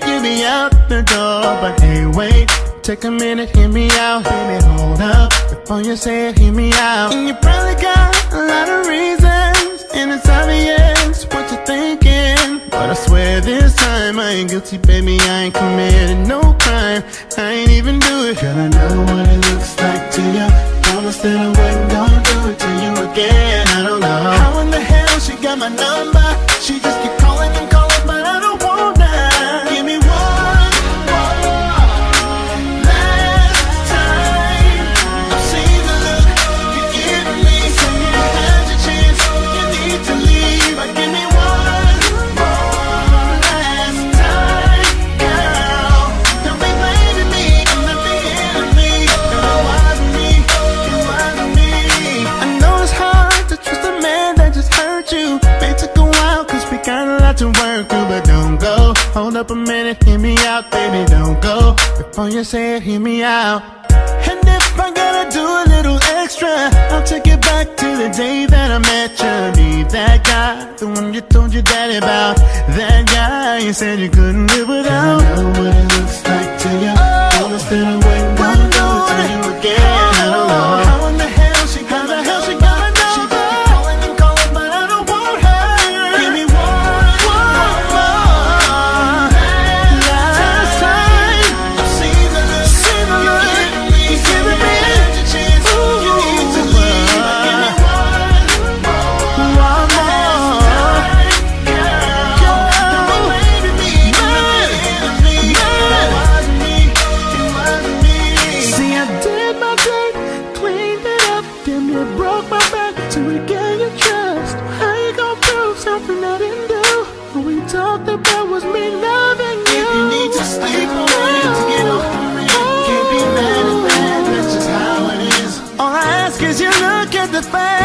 get me out the door. But hey, wait, take a minute, hear me out. Hear me hold up before you say it, hear me out. And you probably got a lot of reasons, and it's obvious what you're thinking. But I swear this time I ain't guilty, baby, I ain't committed no crime. I ain't even do it. Girl, I know what it looks like to you. Promise that I wasn't gonna do it to you again. I don't know how in the hell she got my number. To work through, but don't go. Hold up a minute, hear me out, baby, don't go. Before you say it, hear me out. And if I gotta do a little extra, I'll take it back to the day that I met you. Be that guy, the one you told your daddy about. That guy you said you couldn't live without. We talked about was me loving you. If you need to sleep on it to get over it, can't be mad at that. That's just how it is. All I ask is you look at the facts.